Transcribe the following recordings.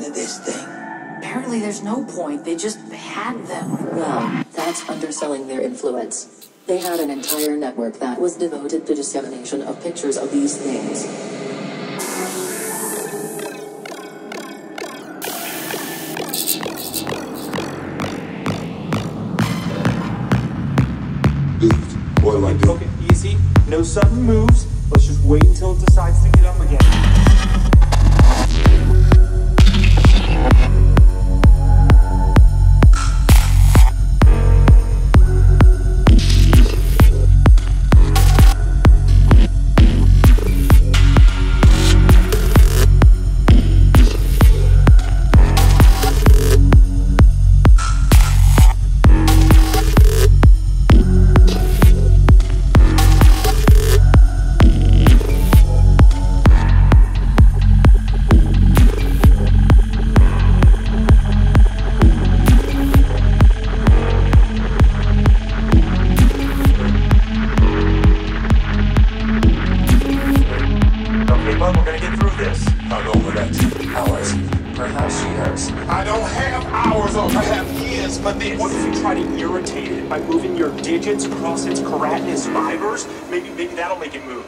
point of this thing? Apparently there's no point. They just had them. Well, that's underselling their influence. They had an entire network that was devoted to dissemination of pictures of these things. Dude, what do I do? Okay, easy. No sudden moves. Let's just wait until it decides to get up again. I don't have hours I have years for this. What if you try to irritate it by moving your digits across its keratinous fibers? Maybe, maybe that'll make it move.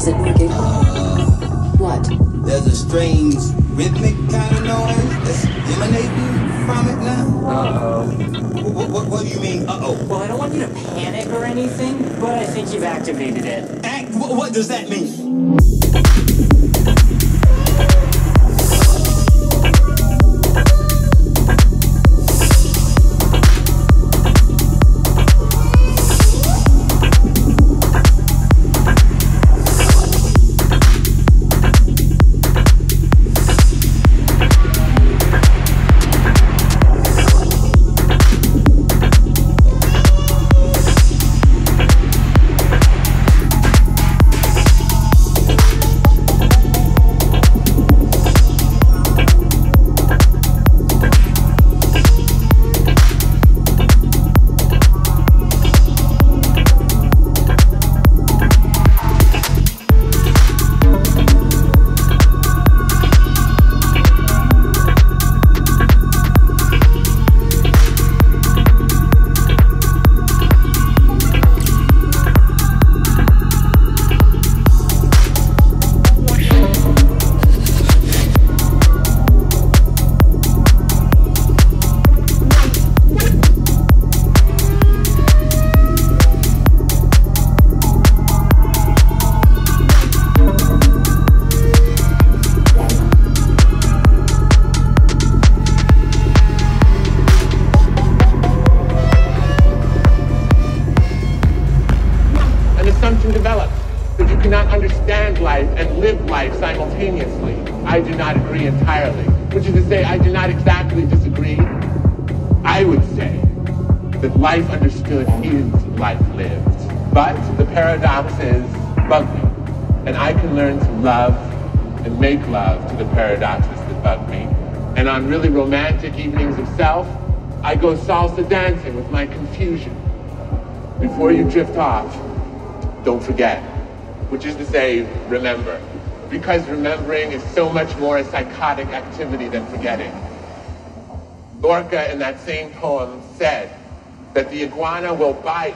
Is it working? What? There's a strange rhythmic kind of noise that's emanating from it now. Uh-oh. What, what, what do you mean, uh-oh? Well, I don't want you to panic or anything, but I think you've activated it. Act, what, what does that mean? Life and live life simultaneously, I do not agree entirely. Which is to say, I do not exactly disagree. I would say that life understood is life lived. But the paradoxes bug me. And I can learn to love and make love to the paradoxes that bug me. And on really romantic evenings of self, I go salsa dancing with my confusion. Before you drift off, don't forget, which is to say, remember. Because remembering is so much more a psychotic activity than forgetting. Lorca, in that same poem, said that the iguana will bite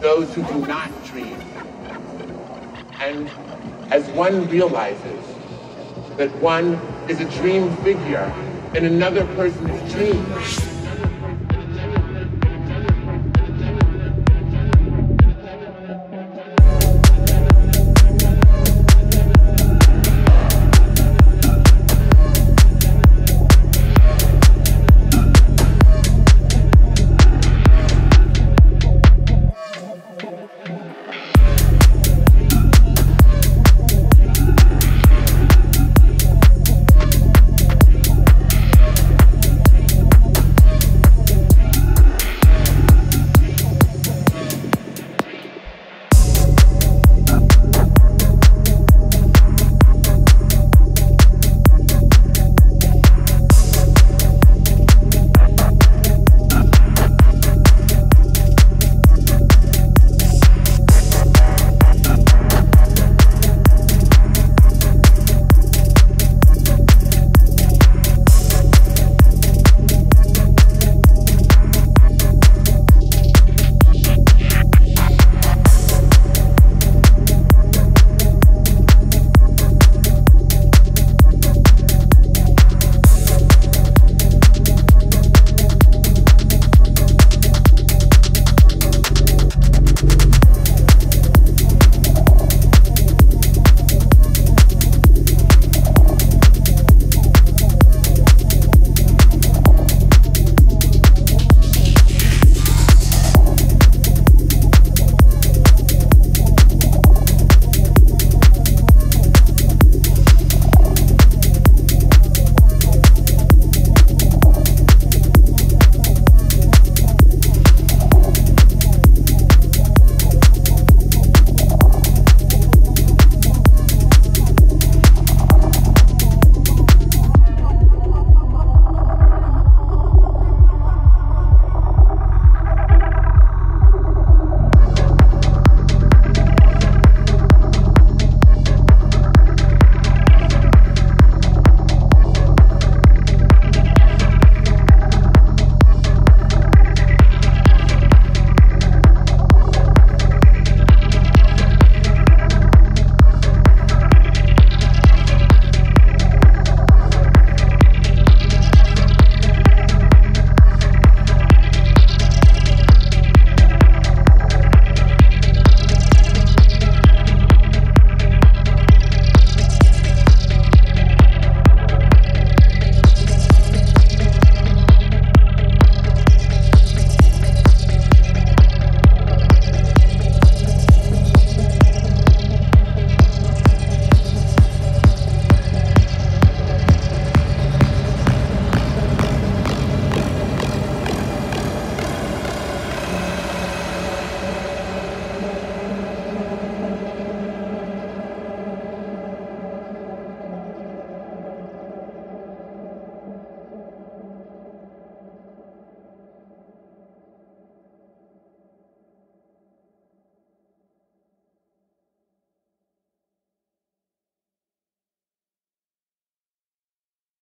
those who do not dream. And as one realizes that one is a dream figure in another person's dream,